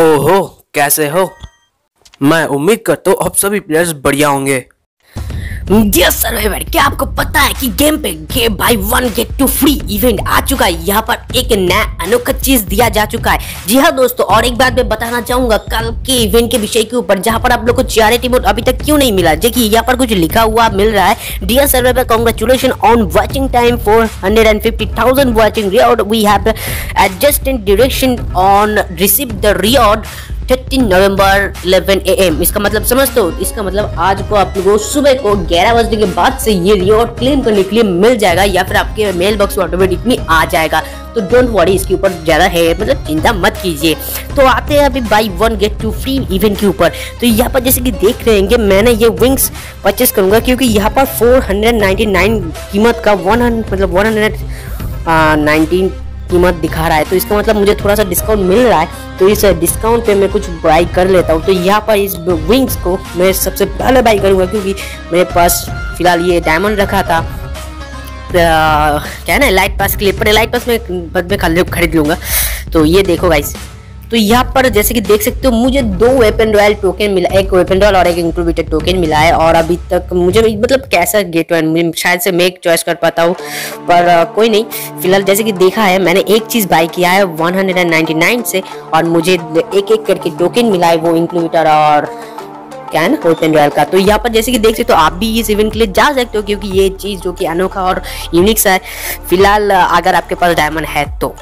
ओहो कैसे हो? मैं उम्मीद करता हूँ अब सभी प्लेयर्स बढ़िया होंगे। यस सर्वाइवर, क्या आपको पता है कि गेम पे game buy one get two free event आ चुका है? यहाँ पर एक नया अनोखा चीज़ दिया जा चुका है। जी हाँ दोस्तों, और एक बात मैं बताना चाहूँगा, कल के इवेंट के विषय के ऊपर, जहाँ पर आप लोग को चैरिटी मोड अभी तक क्यों नहीं मिला? देखिए, यहाँ पर कुछ लिखा हुआ मिल रहा है dear survivor congratulation on watching time four hundred and fifty thousand watching reward we on receive the reward 13 November 11 AM इसका मतलब समझते हो? इसका मतलब आज को आप लोगों सुबह को 11 बजे के बाद से ये रिवॉर्ड क्लेम करने के लिए मिल जाएगा या फिर आपके मेल बॉक्स में ऑटोमेटिकली आ जाएगा। तो डोंट वरी इसके ऊपर ज़्यादा है मतलब चिंता मत कीजिए। तो आते हैं अभी buy one get two free event के ऊपर। तो यहाँ पर जैसे कि देख रहे हैं मैंने ये विंग्स परचेस करूँगा क्योंकि यहाँ पर 499 कीमत का 100 मतलब 119 कीमत दिखा रहा है। तो इसका मतलब मुझे थोड़ा सा डिस्काउंट मिल रहा है। तो इस डिस्काउंट पे मैं कुछ बाई कर लेता हूँ। तो यहाँ पर इस विंग्स को मैं सबसे पहले बाई करूँगा क्योंकि मेरे पास फ़िलहाल ये डायमंड रखा था। क्या है ना लाइट पास के लिए। पर लाइट पास में बाद में खरीद लूँगा। तो ये देखो गाइस तो यहाँ पर जैसे कि देख सकते हो, मुझे दो वेपन रॉयल टोकन मिला, एक वेपन रॉयल और एक इंक्लूडेड टोकन मिला है, और अभी तक मुझे मतलब कैसा गेट वन शायद से मैं एक चॉइस कर पाता हूँ, पर कोई नहीं। फ़िलहाल जैसे कि देखा है, मैंने एक चीज़ बाई किया है 199 से, और मुझे एक एक करके टोकन मिला है, वो इंक्लूडेड और क्या है ना वेपन रॉयल का। तो यहाँ पर जैसे कि देख सकते हो, आप भी इस इवेंट के लिए जा सकते हो, क्योंकि ये चीज़ जो कि अनोखा और यूनिक सा है। फ़िलहाल अगर आपके पास डायमंड है तो।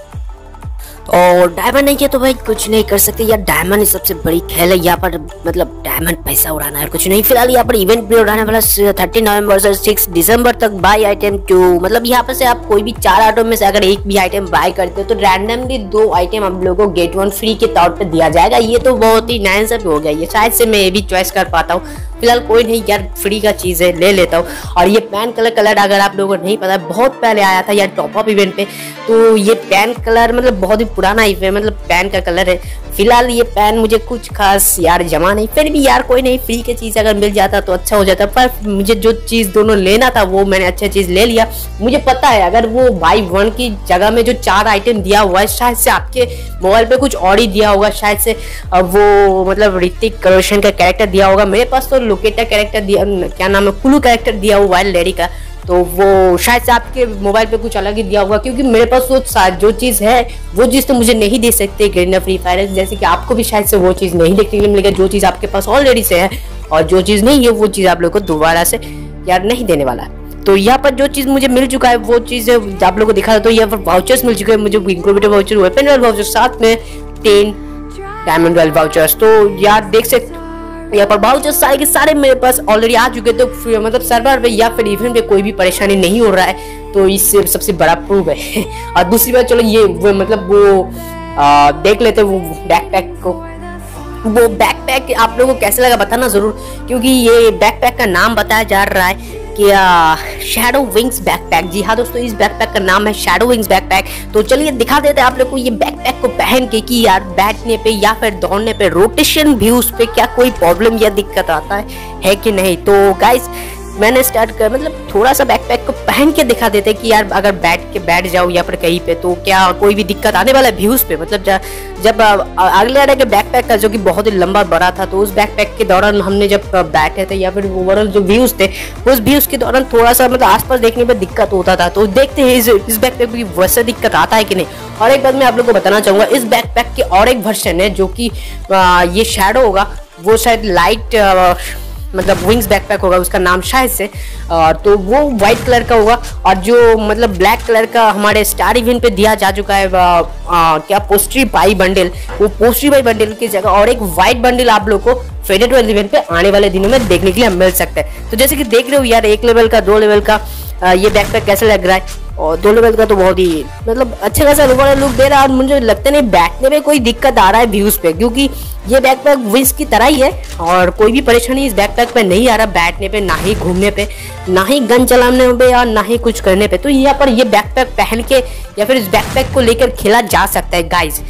और डायमंड नहीं है तो भाई कुछ नहीं कर सकते। यार डायमंड सबसे बड़ी खेल है। यहाँ पर मतलब डायमंड पैसा उड़ाना है कुछ नहीं फ़िलहाल यहाँ पर इवेंट भी उड़ाने वाला थर्टी नवंबर से सिक्स दिसंबर तक बाई आइटम टू मतलब यहाँ पर से आप कोई भी चार आइटम में से अगर एक भी आइटम बाय करते हो तो रैंडमली दो आइटम आप लोगों को गेट वन फ्री के तौर पर दिया जाएगा। ये तो बहुत ही नया सब हो गया। ये शायद से मैं ये भी चॉइस कर पाता हूँ। फ़िलहाल कोई नहीं, यार फ्री का चीज़ है ले लेता हूँ। और ये पैन कलर कलर अगर आप लोगों को नहीं पता, बहुत पहले आया था यार टॉप अप इवेंट पे तो ये पैन कलर मतलब बहुत ही पुराना इवेंट मतलब पैन का कलर है। फ़िलहाल ये पैन मुझे कुछ खास यार जमा नहीं। फिर भी यार कोई नहीं फ्री की चीज़ अगर मिल जाता तो अच्छा हो जाता। पर मुझे जो चीज़ दोनों लेना था, वो मैंने अच्छा चीज़ ले लिया। मुझे पता है, अगर वो बाई वन की जगह में जो चार आइटम दिया हुआ है, शायद से आपके मोबाइल पे कुछ और ही दिया होगा, शायद से वो मतलब ऋतिक रोशन का कैरेक्टर दिया होगा। मेरे पास तो लोकेटा कैरेक्टर दिया, क्या नाम है कुलू कैरेक्टर दिया हुआ है लेडी का। तो वो शायद से आपके मोबाइल पे कुछ अलग ही दिया होगा, क्योंकि मेरे पास वो जो चीज़ है, वो चीज़ तो मुझे नहीं दे सकते ग्रेना फ्री फायर जैसे कि आपको भी शायद से वो चीज़ नहीं देखने के लिए मिलेगा जो चीज़ आपके पास ऑलरेडी से है, और जो चीज़ नहीं है, वो चीज़ आप लोग को दोबारा से यार नहीं देने वाला है। तो यहाँ पर जो चीज़ मुझे मिल चुका है, वो चीज़ आप लोग को दिखा तो यहाँ पर वाउचर्स मिल चुके हैं, मुझे इंक्रोवेटर वाउचर वेपन वाउचर साथ में टेन डायमंड वाउचर्स तो यार देख सकते यहाँ पर बहुत जो सारे के सारे मेरे पास ऑलरेडी आ चुके तो मतलब सर्वर पे या फिर इवेंट पे कोई भी परेशानी नहीं हो रहा है तो इससे सबसे बड़ा प्रूव है। और दूसरी बात चलो ये वो मतलब वो आ, देख लेते वो बैकपैक को। वो बैकपैक आप लोगों को कैसे लगा बताना ज़रूर क्योंकि ये बैकपैक का नाम बताया जा रहा है। कि शेडो विंग्स बैकपैक जी हाँ दोस्तों इस बैकपैक का नाम है शेडो विंग्स बैकपैक तो चलिए दिखा देते हैं आप लोग को ये बैकपैक को पहन के कि यार बैठने पे या फिर दौड़ने पे रोटेशन भी उस पे क्या कोई प्रॉब्लम या दिक्कत आता है, है कि नहीं? तो गाइस मैंने स्टार्ट कर मतलब थोड़ा सा बैकपैक को पहन के दिखा देते कि यार अगर बैठ के बैठ जाओ या फिर कहीं पे तो क्या कोई भी दिक्कत आने वाला है व्यूज़ पे? मतलब जब अगले आने के बैकपैक का जो कि बहुत ही लंबा बड़ा था तो उस बैकपैक के दौरान हमने जब बैठे थे या फिर ओवरऑल जो व्यूज़ थे उस व्यूज़ के दौरान थोड़ा सा मतलब आसपास देखने में दिक्कत होता था। तो देखते हैं इस, इस बैकपैक में वैसे दिक्कत आता है कि नहीं। और एक बात मैं आप लोग को बताना चाहूँगा इस बैकपैक के और एक वर्षन है जो कि ये शेडो होगा वो शायद लाइट मतलब विंग्स बैकपैक होगा, उसका नाम शायद से, और तो वो व्हाइट कलर का होगा, और जो मतलब ब्लैक कलर का हमारे स्टार इवेंट पे दिया जा चुका है क्या पोस्ट्री बाई बंडल वो पोस्ट्री बाई बंडल की जगह और एक व्हाइट बंडल आप लोग को फेडेड वाले इवेंट पे आने वाले दिनों में देखने के लिए मिल सकता है। तो जैसे कि देख रहे हो यार, एक लेवल का, दो लेवल का ये बैकपैक कैसे लग रहा है? और दो लेवल का तो बहुत ही मतलब अच्छा खासा ओवरऑल लुक दे रहा है और मुझे लगता नहीं बैठने में कोई दिक्कत आ रहा है व्यूज़ पे, क्योंकि ये बैकपैक विंस की तरह ही है और कोई भी परेशानी इस बैकपैक पे नहीं आ रहा बैठने पे, ना ही घूमने पे, ना ही गन चलाने पे या ना ही कुछ करने पे। तो यहाँ पर ये बैकपैक पहन के या फिर इस बैकपैक को लेकर खेला जा सकता है गाइज़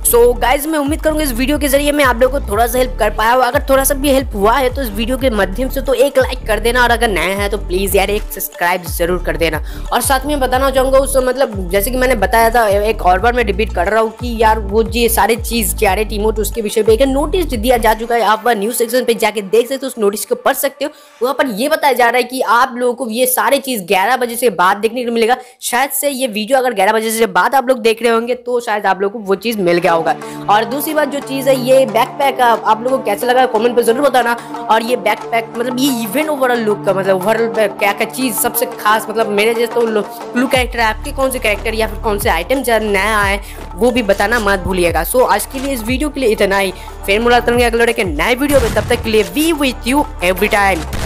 सो so, गाइज़ मैं उम्मीद करूँगा इस वीडियो के ज़रिए मैं आप लोगों को थोड़ा सा हेल्प कर पाया हूँ अगर थोड़ा सा भी हेल्प हुआ है तो इस वीडियो के माध्यम से तो एक लाइक कर देना और अगर नया है तो प्लीज़ यार एक सब्सक्राइब ज़रूर कर देना। और साथ में बताना चाहूँगा उस मतलब जैसे कि मैंने बताया था एक और बार मैं रिपीट कर रहा हूँ कि यार वो जी सारे चीज़ क्या रे टीमोट उसके विषय पर एक नोटिस दिया जा चुका है। आप वह न्यूज़ सेक्शन पर जाके देख सकते हो उस नोटिस को पढ़ सकते हो। वहाँ पर यह बताया जा रहा है कि आप लोगों को ये सारे चीज़ ग्यारह बजे से बाद देखने को मिलेगा। शायद से ये वीडियो अगर ग्यारह बजे से बाद आप लोग देख रहे होंगे तो शायद आप लोग को वो चीज़ मिल गया होगा। और दूसरी बात जो चीज़ है, ये बैकपैक आप लोगों को कैसे लगा कमेंट पे ज़रूर बताना। और ये बैकपैक मतलब ये इवेंट ओवरऑल लुक का मतलब ओवरऑल क्या क्या चीज़ सबसे खास मतलब मेरे जैसे तो ब्लू कैरेक्टर आपके कौन से कैरेक्टर या फिर कौन से आइटम नया आए, वो भी बताना मत भूलिएगा। सो आज के लिए इस वीडियो के लिए इतना ही। फिर मुलाकात करेंगे अगले के नए वीडियो में, तब तक के लिए we with you every time